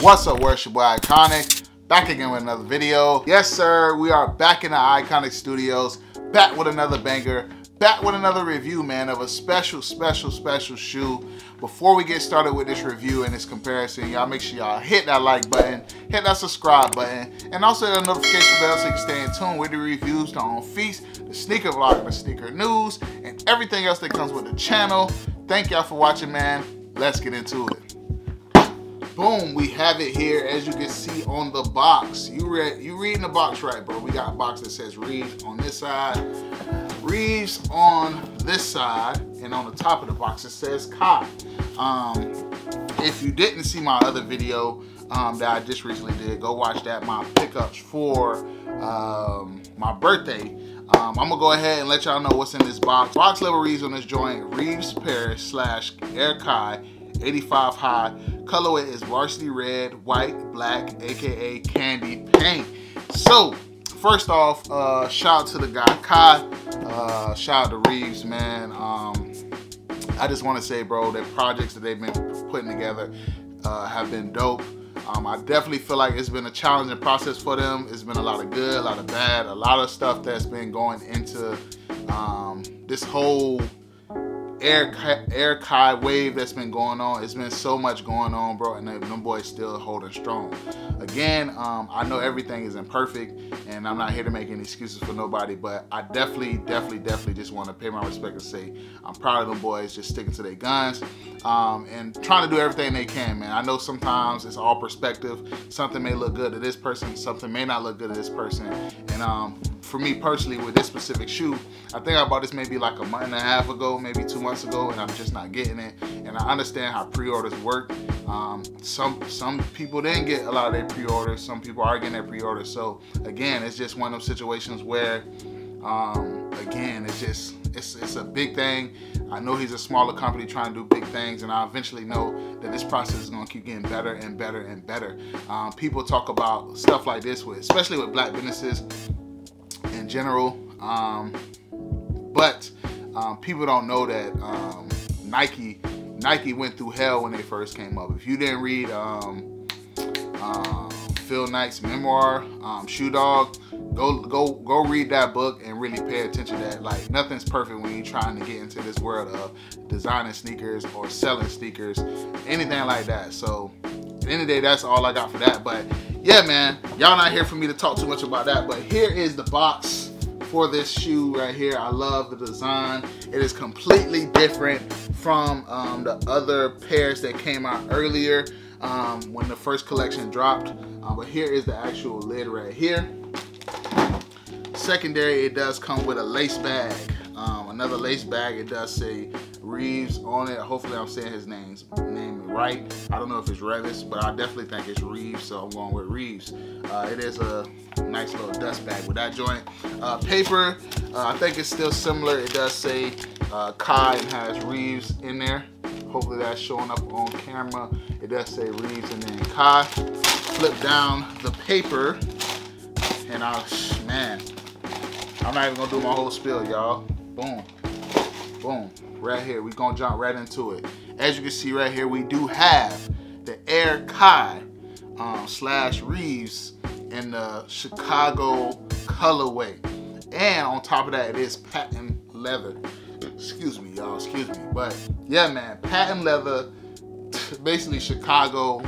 What's up, worship boy Eyeconic? Back again with another video. Yes, sir, we are back in the Eyeconic Studios, back with another banger, back with another review, man, of a special, special, special shoe. Before we get started with this review and this comparison, y'all make sure y'all hit that like button, hit that subscribe button, and also the notification bell so you can stay in tune with the reviews, the on feast, the sneaker vlog, the sneaker news, and everything else that comes with the channel. Thank y'all for watching, man. Let's get into it boom, we have it here as you can see on the box. You read you reading the box right, bro. We got a box that says Reeves on this side, Reeves on this side, and on the top of the box it says Kiy. Um, if you didn't see my other video um, that I just recently did, go watch that. My pickups for um, my birthday. Um, I'm gonna go ahead and let y'all know what's in this box. Box level Reeves on this joint, Reeves Paris slash Air Kiy 85 high. Colorway is varsity red, white, black, aka candy paint. So, first off, uh, shout out to the guy Kiy. Uh, shout out to Reeves, man. Um, I just want to say, bro, the projects that they've been putting together uh, have been dope. Um, I definitely feel like it's been a challenging process for them. It's been a lot of good, a lot of bad, a lot of stuff that's been going into um, this whole air air kiy wave that's been going on. It's been so much going on, bro, and them boys still holding strong. Again, um, I know everything isn't perfect, and I'm not here to make any excuses for nobody, but I definitely, definitely, definitely just want to pay my respect and say I'm proud of them boys just sticking to their guns um, and trying to do everything they can, man. I know sometimes it's all perspective. Something may look good to this person, something may not look good to this person, and um, for me personally with this specific shoe, I think I bought this maybe like a month and a half ago, maybe two months ago, and I'm just not getting it. And I understand how pre-orders work. Um, some some people didn't get a lot of their pre-orders. Some people are getting their pre-orders. So again, it's just one of those situations where, um, again, it's just it's it's a big thing. I know he's a smaller company trying to do big things, and I eventually know that this process is going to keep getting better and better and better. Um, people talk about stuff like this with, especially with black businesses in general. Um, but um, people don't know that um, Nike Nike went through hell when they first came up. If you didn't read um, uh, Phil Knight's memoir, um, Shoe Dog, go go go read that book and really pay attention to that. Like nothing's perfect when you're trying to get into this world of designing sneakers or selling sneakers, anything like that. So at the end of the day, that's all I got for that. But yeah, man, y'all not here for me to talk too much about that. But here is the box for this shoe right here. I love the design. It is completely different from um, the other pairs that came out earlier um, when the first collection dropped. Uh, but here is the actual lid right here. Secondary, it does come with a lace bag. Um, another lace bag, it does say Reeves on it. Hopefully I'm saying his name's name right. I don't know if it's Revis, but I definitely think it's Reeves, so I'm going with Reeves. Uh, it is a nice little dust bag with that joint. Uh, paper, uh, I think it's still similar. It does say uh, Kiy and has Reeves in there. Hopefully that's showing up on camera. It does say Reeves and then Kiy. Flip down the paper and I'll man, I'm not even gonna do my whole spill, y'all. Boom, boom, right here. We're gonna jump right into it. As you can see right here, we do have the Air Kiy um, slash Reeves in the Chicago colorway. And on top of that, it is patent leather. Excuse me, y'all, excuse me. But yeah, man, patent leather, basically Chicago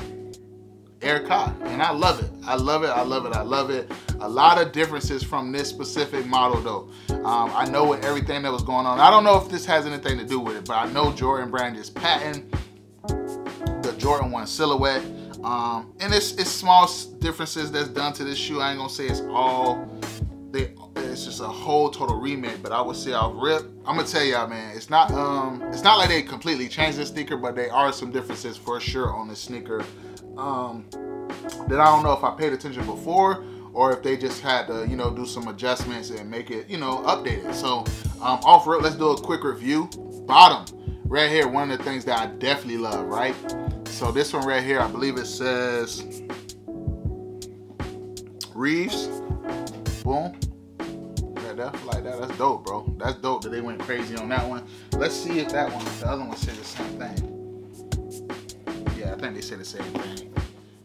Air Kiy. And I love it. I love it. I love it. I love it. A lot of differences from this specific model though. Um, I know with everything that was going on. I don't know if this has anything to do with it, but I know Jordan Brand is patent the Jordan 1 silhouette. Um, and it's, it's small differences that's done to this shoe. I ain't gonna say it's all, they, it's just a whole total remake, but I would say I'll rip. I'm gonna tell y'all, man, it's not, um, it's not like they completely changed the sneaker, but there are some differences for sure on the sneaker um, that I don't know if I paid attention before or if they just had to, you know, do some adjustments and make it, you know, updated. So um, off rip, let's do a quick review. Bottom, right here, one of the things that I definitely love, right? So this one right here, I believe it says Reeves. Boom. Right there, like that. That's dope, bro. That's dope that they went crazy on that one. Let's see if that one, the other one said the same thing. Think they said the same thing.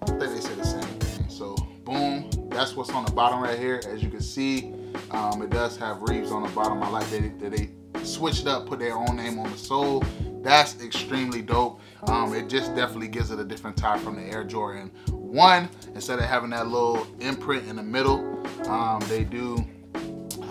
I think they say the same thing. So boom, that's what's on the bottom right here. As you can see, um, it does have Reeves on the bottom. I like that, it, that they switched up, put their own name on the sole. That's extremely dope. Um, it just definitely gives it a different tie from the Air Jordan 1. Instead of having that little imprint in the middle, um, they do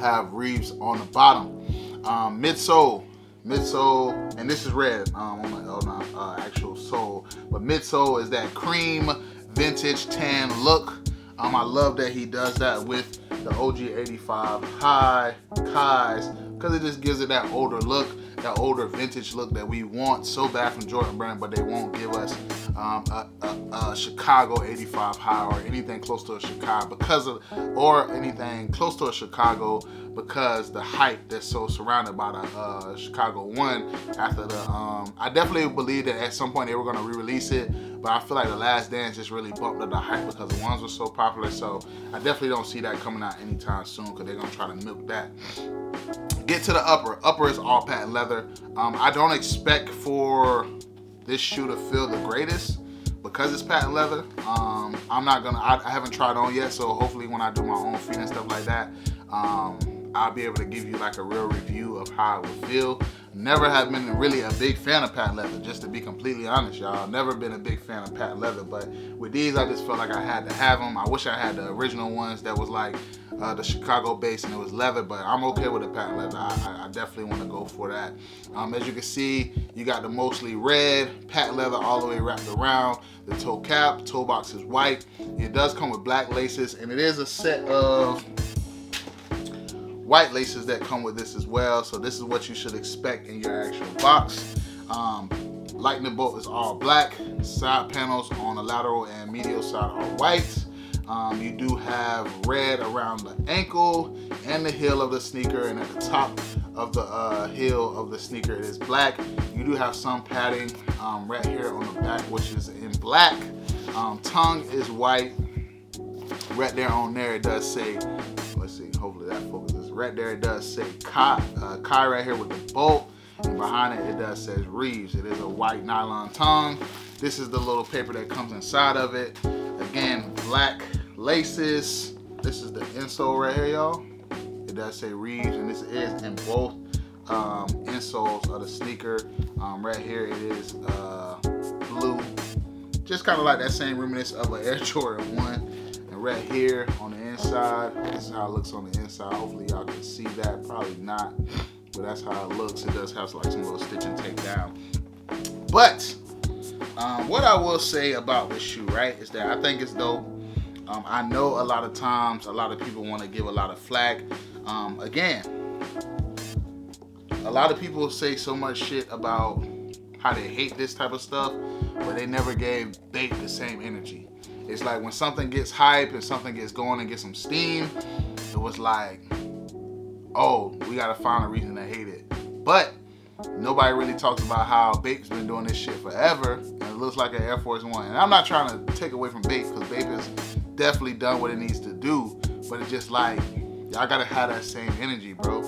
have Reeves on the bottom. Um, midsole, midsole, and this is red um, on the, on the uh, actual sole, but midsole is that cream vintage tan look. Um, I love that he does that with the OG 85 high Kiys because it just gives it that older look, that older vintage look that we want so bad from Jordan Brand, but they won't give us um, a, a, a, Chicago 85 high or anything close to a Chicago because of, or anything close to a Chicago because the hype that's so surrounded by the uh, Chicago one after the, um, I definitely believe that at some point they were going to re-release it, but I feel like the Last Dance just really bumped up the hype because the ones were so popular. So I definitely don't see that coming out anytime soon because they're going to try to milk that. Get to the upper. Upper is all patent leather. Um, I don't expect for this shoe to feel the greatest because it's patent leather. Um, I'm not gonna, I, I, haven't tried on yet, so hopefully when I do my own feet and stuff like that, um, I'll be able to give you like a real review of how it would feel. Never have been really a big fan of patent leather, just to be completely honest, y'all. Never been a big fan of patent leather, but with these, I just felt like I had to have them. I wish I had the original ones that was like uh, the Chicago base and it was leather, but I'm okay with the patent leather. I, I definitely want to go for that. Um, as you can see, you got the mostly red patent leather all the way wrapped around. The toe cap, toe box is white. It does come with black laces, and it is a set of white laces that come with this as well. So this is what you should expect in your actual box. Um, lightning bolt is all black. Side panels on the lateral and medial side are white. Um, you do have red around the ankle and the heel of the sneaker and at the top of the uh, heel of the sneaker it is black. You do have some padding um, right here on the back which is in black. Um, tongue is white. Right there on there it does say, Right there it does say Kiy, uh, Kiy right here with the bolt. And behind it, it does says Reeves. It is a white nylon tongue. This is the little paper that comes inside of it. Again, black laces. This is the insole right here, y'all. It does say Reeves, and this is in both um, insoles of the sneaker. Um, right here, it is uh, blue. Just kind of like that same reminiscence of an Air Jordan 1. Right here on the inside, this is how it looks on the inside. Hopefully y'all can see that. Probably not, but that's how it looks. It does have like some little stitch and tape down. But um, what I will say about this shoe, right, is that I think it's dope. Um, I know a lot of times a lot of people want to give a lot of flack. Um, again, a lot of people say so much shit about how they hate this type of stuff, but they never gave Bape the same energy. It's like when something gets hype and something gets going and get some steam, it was like, oh, we gotta find a reason to hate it. But nobody really talks about how Bape's been doing this shit forever, and it looks like an Air Force One. And I'm not trying to take away from Bape, because Bape has definitely done what it needs to do, but it's just like, y'all gotta have that same energy, bro.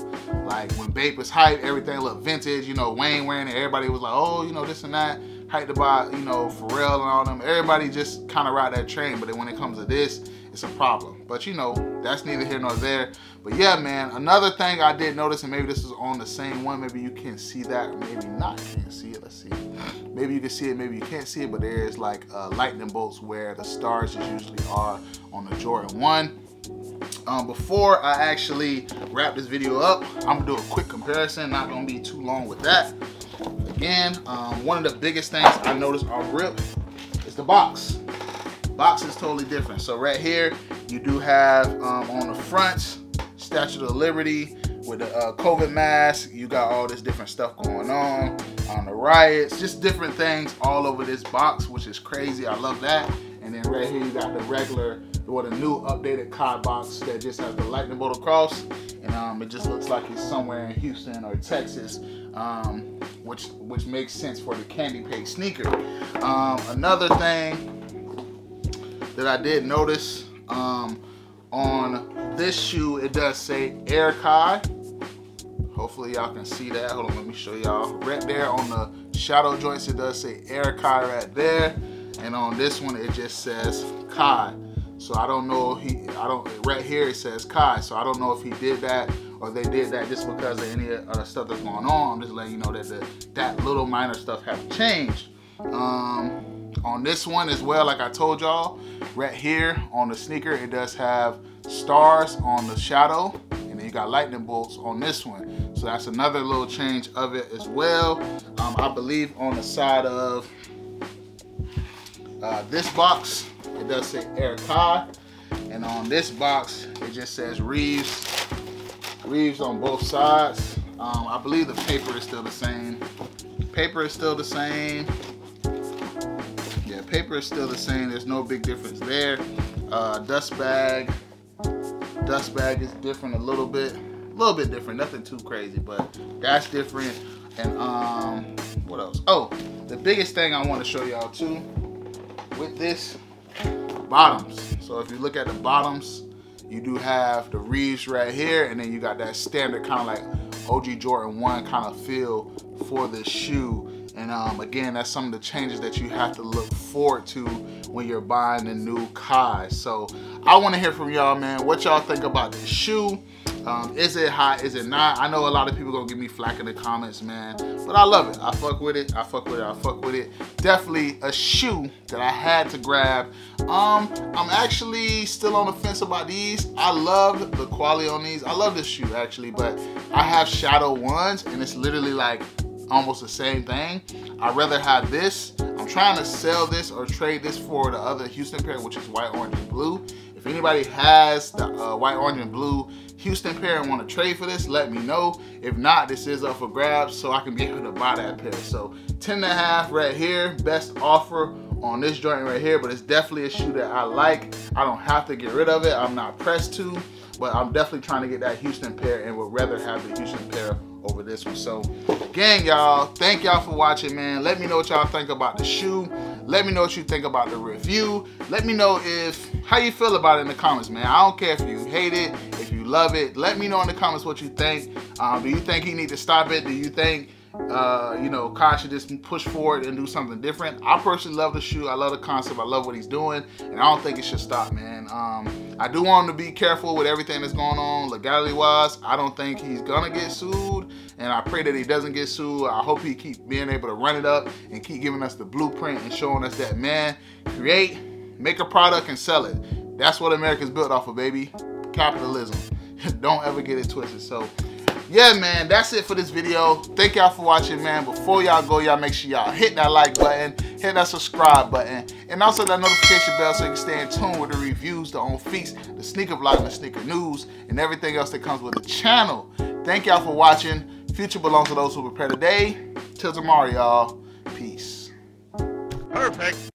Like when Bape was hype, everything looked vintage, you know, Wayne wearing it, everybody was like, oh, you know, this and that, hyped about, you know, Pharrell and all them. Everybody just kind of ride that train, but then when it comes to this, it's a problem. But you know, that's neither here nor there. But yeah, man, another thing I did notice, and maybe this is on the same one, maybe you can see that, maybe not, you can see it, let's see. Maybe you can see it, maybe you can't see it, but there is like uh, lightning bolts where the stars usually are on the Jordan 1. Um, before I actually wrap this video up, I'm gonna do a quick comparison, not gonna be too long with that. Again, um, one of the biggest things I noticed on grip is the box. Box is totally different. So right here, you do have um, on the front, Statue of Liberty with the uh, COVID mask. You got all this different stuff going on. On the riots, just different things all over this box, which is crazy. I love that. And then right here, you got the regular, or the new updated Kiy box that just has the lightning bolt across. And um, it just looks like it's somewhere in Houston or Texas, um, which which makes sense for the Candy Paint sneaker. Um, another thing that I did notice um, on this shoe, it does say Air Kiy. Hopefully y'all can see that. Hold on, let me show y'all. Right there on the shadow joints, it does say Air Kiy right there. And on this one, it just says Kiy. So I don't know he, I don't, right here it says Kiy. So I don't know if he did that or they did that just because of any of the stuff that's going on. I'm just letting you know that the, that little minor stuff have changed. Um, on this one as well, like I told y'all, right here on the sneaker, it does have stars on the shadow and then you got lightning bolts on this one. So that's another little change of it as well. Um, I believe on the side of uh, this box, it does say Air Kiy. And on this box, it just says Reeves. Reeves on both sides. Um, I believe the paper is still the same. Paper is still the same. Yeah, paper is still the same. There's no big difference there. Uh, dust bag. Dust bag is different a little bit. A little bit different. Nothing too crazy, but that's different. And um, what else? Oh, the biggest thing I want to show y'all too with this bottoms. So if you look at the bottoms, you do have the Reeves right here, and then you got that standard kind of like OG Jordan 1 kind of feel for the shoe. And um, again, that's some of the changes that you have to look forward to when you're buying the new Kiy. So I want to hear from y'all, man. What y'all think about this shoe? Um, is it hot? Is it not? I know a lot of people gonna give me flack in the comments, man. But I love it. I fuck with it. I fuck with it. I fuck with it. Definitely a shoe that I had to grab. Um, I'm actually still on the fence about these. I love the quality on these. I love this shoe actually, but I have Shadow ones and it's literally like almost the same thing. I'd rather have this. I'm trying to sell this or trade this for the other Houston pair, which is white, orange, and blue. If anybody has the uh, white, orange, and blue Houston pair and want to trade for this, let me know. If not, this is up for grabs so I can be able to buy that pair. So 10 and a half right here, best offer on this joint right here, but it's definitely a shoe that I like. I don't have to get rid of it. I'm not pressed to, but I'm definitely trying to get that Houston pair and would rather have the Houston pair over this one. So gang, y'all, thank y'all for watching, man. Let me know what y'all think about the shoe. Let me know what you think about the review. Let me know if, how you feel about it in the comments, man. I don't care if you hate it, love it. Let me know in the comments what you think. Um, do you think he need to stop it? Do you think uh, you know, Kiy should just push forward and do something different. I personally love the shoe. I love the concept. I love what he's doing. And I don't think it should stop, man. Um, I do want him to be careful with everything that's going on legality-wise. I don't think he's going to get sued. And I pray that he doesn't get sued. I hope he keep being able to run it up and keep giving us the blueprint and showing us that, man, create, make a product and sell it. That's what America's built off of, baby. Capitalism. don't ever get it twisted. So yeah, man, that's it for this video. Thank y'all for watching, man. Before y'all go, y'all make sure y'all hit that like button, hit that subscribe button, and also that notification bell so you can stay in tune with the reviews, the on feats, the sneaker vlog, the sneaker news, and everything else that comes with the channel. Thank y'all for watching. Future belongs to those who prepare today. Till tomorrow, y'all. Peace. Perfect.